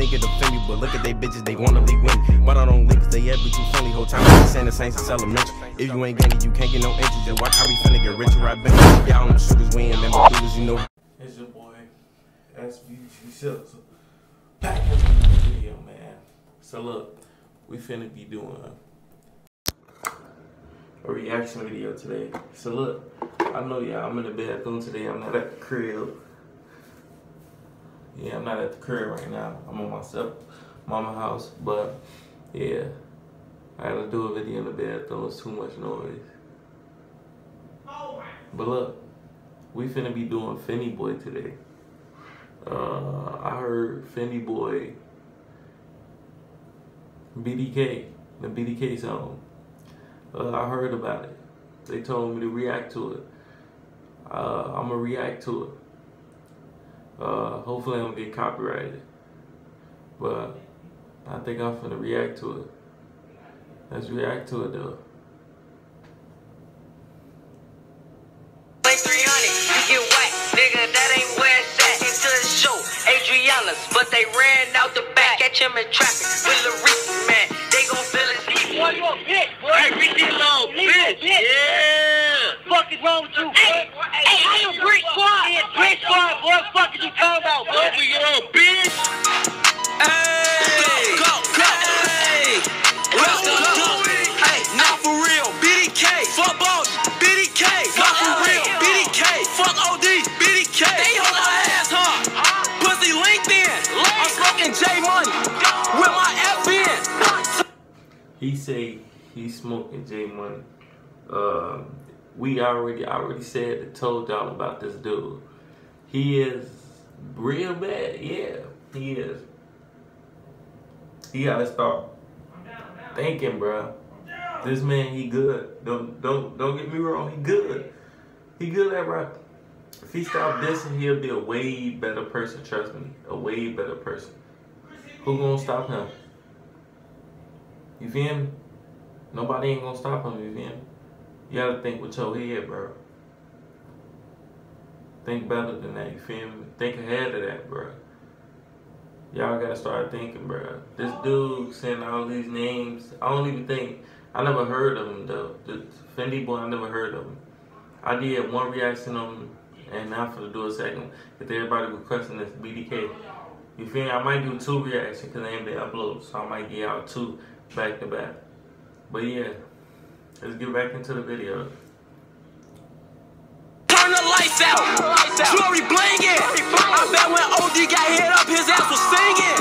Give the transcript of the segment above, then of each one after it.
think it offend me, but look at they bitches, they wanna leave win. But I don't link, they ever too friendly. Whole time I'm saying the same since elementary. If you ain't getting you can't get no interest. Just watch how we finna get richer. I been y'all them shooters, we ain't never do you know. It's your boy, SBG Sosa. Back in the video, man. So look, we finna be doing a reaction video today. So look, I know y'all, I'm in the bathroom today. I'm not at the crib. Yeah, I'm not at the crib right now. I'm on my step mama house, but yeah, I had to do a video in the bathroom. It's too much noise. But look, we finna be doing Fyndee Boyy today. Uh, I heard Fyndee Boyy BDK, the BDK song. Uh, I heard about it. They told me to react to it. Uh, I'm gonna react to it. Uh, hopefully I don't get copyrighted. But I think I'm gonna react to it. Let's react to it though. But they ran out the back, catch him in traffic Squad. Yeah, Brick Squad, boy. Fuck is you talking about, boy? We get on, bitch. Hey. Go, go, go. Hey. Let's go, go. Hey, not for real. BDK. Fuck ball. BDK. Not for real. BDK. Fuck OD. BDK. They hold our ass hard. Pussy LinkedIn. I'm smoking J Money with my F in. He say he's smoking J Money. Uh, we already already said and told y'all about this dude. He is real bad. Yeah, he is. He gotta start thinking, bro. This man, he good. Don't don't don't get me wrong. He good. He good at rapping. If he stop dissing, he'll be a way better person. Trust me, a way better person. Who gonna stop him? You feel me? Nobody ain't gonna stop him. You feel me? You gotta think with your head, bro. Think better than that. You feel me? Think ahead of that, bro. Y'all gotta start thinking, bro. This dude saying all these names. I don't even think. I never heard of him though. The Fyndee Boyy, I never heard of him. I did one reaction on him, and now for to do a second. If everybody requesting this BDK, you feel me? I might do two reactions because ain't been uploaded, so I might get out two back to back. But yeah, let's get back into the video. Turn the lights out. Jewelry blinging. I bet when OD got hit up, his ass was singing.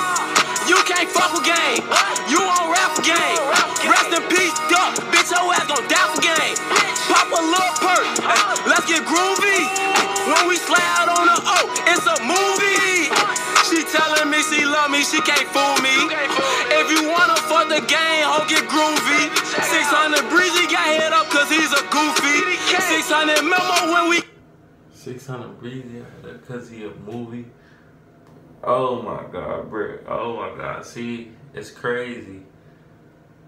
You can't fuck with game. You won't rap for game. Rest in peace, duck. Bitch, your ass gon' die for game. Pop a little perk. Let's get groovy. When we slide on the O, it's a movie. She telling me she love me, she can't fool me. If you wanna fuck the game, ho, get groovy. 600 Breezy got hit up cause he's a goofy. 600 memo when we 600 Breezy because he a movie. Oh my god, bro. Oh my god. See, it's crazy.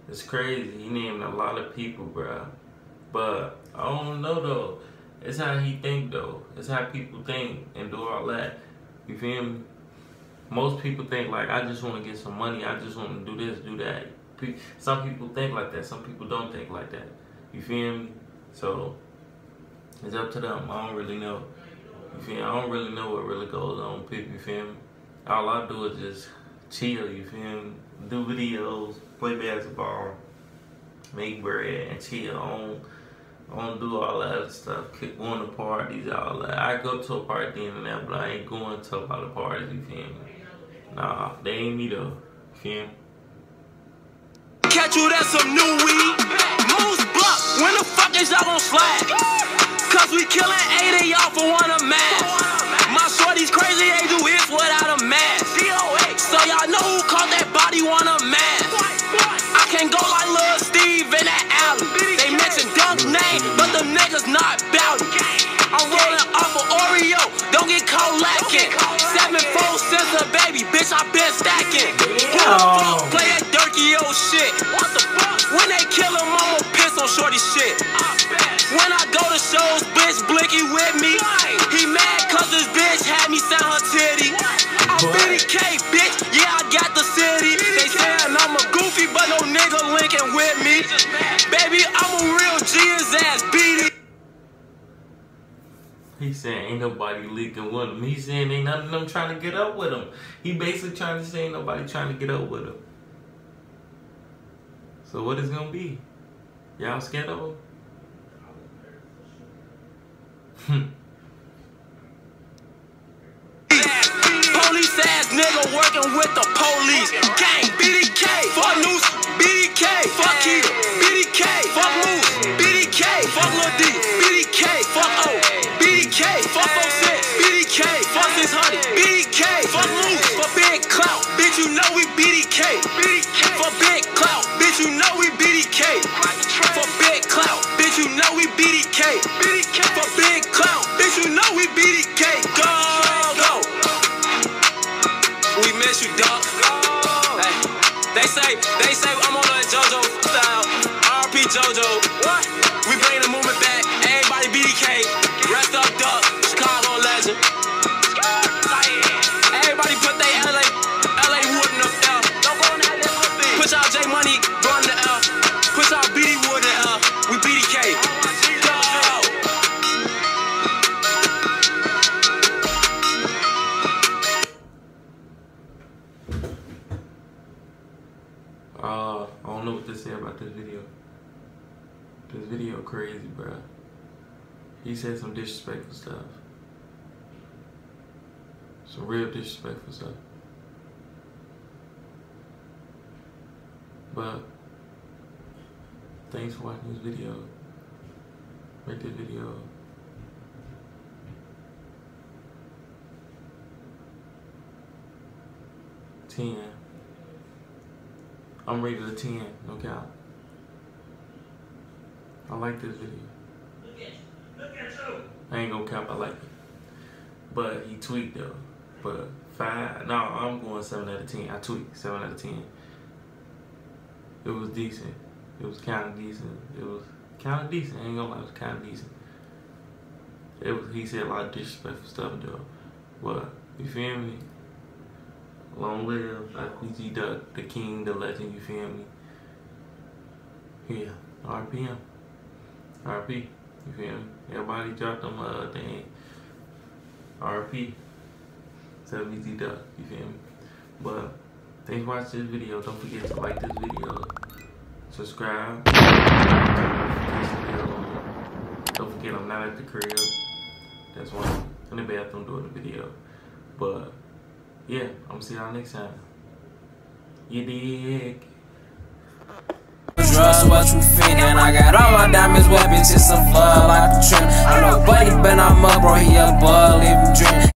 It's crazy. He named a lot of people, bro. But I don't know though. It's how he think though. It's how people think and do all that. You feel me? Most people think like I just want to get some money. I just want to do this, do that. Some people think like that. Some people don't think like that. You feel me? So it's up to them. I don't really know. You feel me? I don't really know what really goes on people. You feel me? All I do is just chill. You feel me? Do videos, play basketball, make bread, and chill. I don't, I don't do all that other stuff. Keep going to parties, all that. I go to a party and that, but I ain't going to a lot of parties. You feel me? Nah, they ain't me though. You feel me? catch you, that's some new weed. Moose block, when the fuck is y'all gon' slide? Cause we killing 80 y'all for one of mask. My shorty's crazy, they do hits without a mask. So y'all know who caught that body want a mask. I can't go like Lil Steve in that alley. They mention Dunk's name, but the niggas not bout it. I'm rolling off of Oreo, don't get caught lacking. Seven four cents a baby, bitch, I been stacking. Who the fuck play that dirty old shit? He saying ain't nobody leaking with him. He saying ain't none of them trying to get up with him. He basically trying to say ain't nobody trying to get up with him. So what is gonna be? Y'all scared of him? Police ass nigga working with the police. Gang, BDK, fuck Noose, BDK, fuck Keita, BDK, fuck Moose, BDK, fuck Lil D, they say, crazy, bro. He said some disrespectful stuff. Some real disrespectful stuff. But thanks for watching this video. Rate this video. Ten. I'm rated a 10, no cap. I like this video. I ain't gonna cap, I like it. But he tweaked though. But five, no, I'm going 7 out of 10. I tweaked 7 out of 10. It was decent. It was kind of decent. It was kind of decent. I ain't gonna lie, it was kind of decent. It was, he said a lot of disrespectful stuff though. But, you feel me? Long live FBG Duck, the king, the legend, you feel me? Yeah, RPM. RP, you feel me? Everybody dropped them uh thing. RP. 70 Duck, you feel me? But thanks for watching this video. Don't forget to like this video. Subscribe. Don't forget I'm not at the crib. That's why I'm in the bathroom doing the video. But yeah, I'm gonna see y'all next time. You dig? Drugs, what you thinking? I got all my diamonds, weapons, it's a flood like a trend. I know buddy but I'm mud, bro, he a leave him dream.